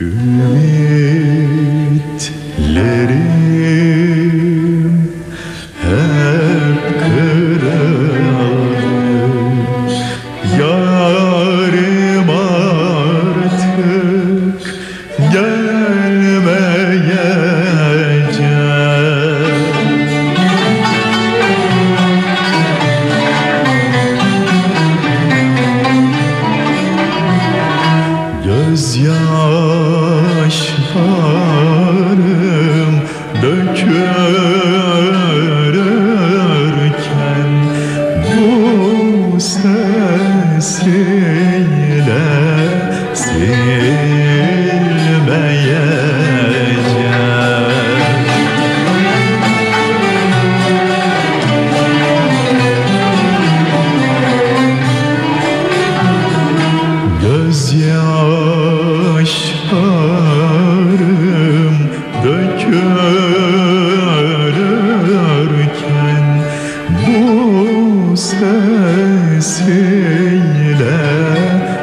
Ümitlerim hep kırıldı Yarim artık gelmeyecek Gözyaşlarım dökülürken Bu sesiyle Gözyaşlarım sesiyle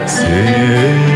silmeyeceğim